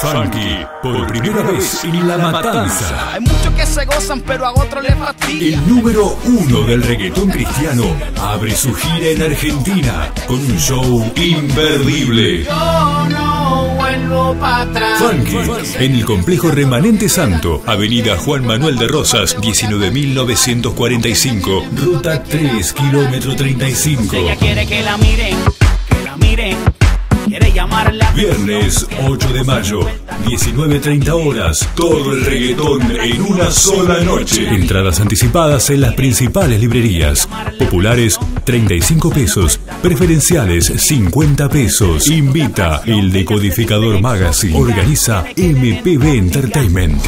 Funky, por primera vez en La Matanza. Hay muchos que se gozan, pero a otros les fastidia. El número uno del reggaetón cristiano abre su gira en Argentina con un show imperdible. Yo no vuelvo para atrás. Funky, en el complejo Remanente Santo, Avenida Juan Manuel de Rosas, 19.945, ruta 3, kilómetro 35. Ella quiere que la miren, Viernes 8 de mayo, 19.30 horas, todo el reggaetón en una sola noche. Entradas anticipadas en las principales librerías. Populares 35 pesos, preferenciales 50 pesos. Invita el Decodificador Magazine. Organiza MPB Entertainment.